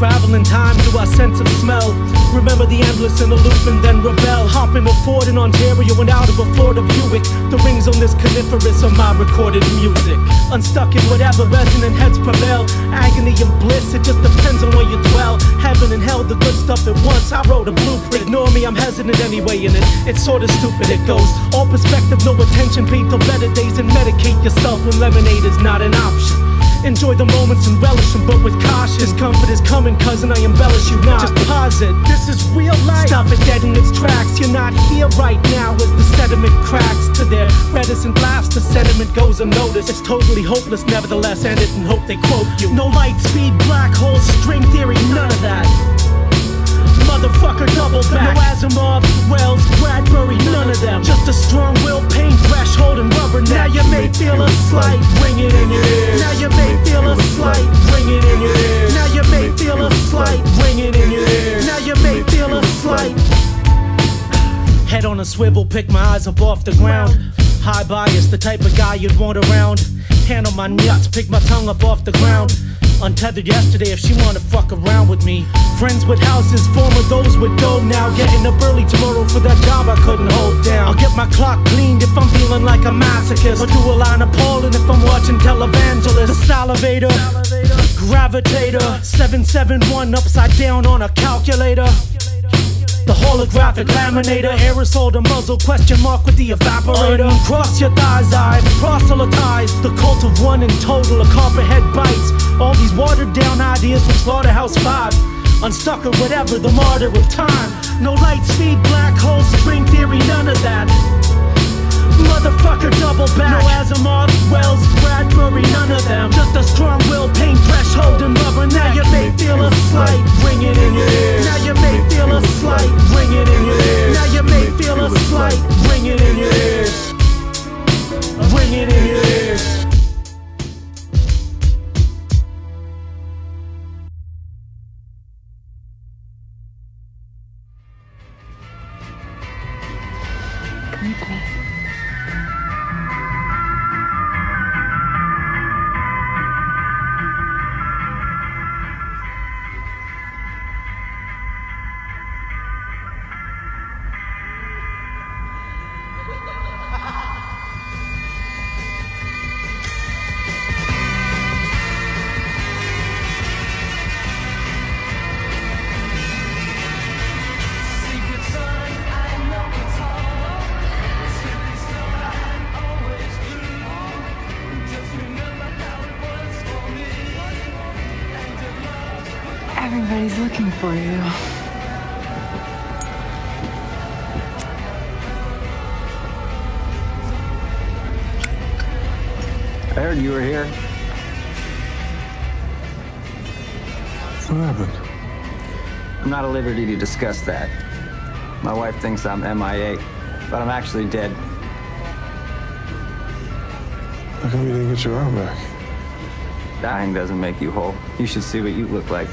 travel in time through our sense of smell. Remember the endless and the loop and then rebel. Hop in a Ford in Ontario and out of a Florida Buick. The rings on this coniferous are my recorded music. Unstuck in whatever resonant heads prevail. Agony and bliss, it just depends on where you dwell. Heaven and hell, the good stuff at once. I wrote a blueprint. Ignore me, I'm hesitant anyway in it. It's sorta stupid, it goes. All perspective, no attention paid to better days and medicate yourself when lemonade is not an option. Enjoy the moments and relish them, but with caution. Discomfort is coming, cousin, I embellish you now. Just pause it, this is real life. Stop it dead in its tracks. You're not here right now as the sediment cracks to their reticent laughs. The sediment goes unnoticed. It's totally hopeless, nevertheless, end it and hope they quote you. No light speed, black hole, string theory, none of that. Motherfucker, double back. No Asimov, Wells, Bradbury, none of them. Just a strong will, pain, threshold, and rubber Now you may feel a slight ringing in your ears. Now you may feel a slight ringing in your ears. Now you may feel a slight ringing in your ears. Now you may feel a slight. Head on a swivel, pick my eyes up off the ground. High bias, the type of guy you'd want around. Handle my nuts, pick my tongue up off the ground. Untethered yesterday if she wanna fuck around with me. Friends with houses, former those with dough now. Getting up early tomorrow for that job I couldn't hold down. I'll get my clock cleaned if I'm feeling like a masochist. Or do a line of Paulin if I'm watching televangelist. The salivator, gravitator, 771 upside down on a calculator. The holographic laminator, aerosol the muzzle, question mark with the evaporator. Cross your thighs, I've proselytized the cult of one in total. A copperhead bites all these watered down ideas from Slaughterhouse 5. Unstuck or whatever, the martyr of time. No light speed, black hole, string theory, none of that. Motherfucker, double back. No In your ears. Come Everybody's looking for you. I heard you were here. What happened? I'm not at liberty to discuss that. My wife thinks I'm MIA, but I'm actually dead. How come you didn't get your arm back? Dying doesn't make you whole. You should see what you look like.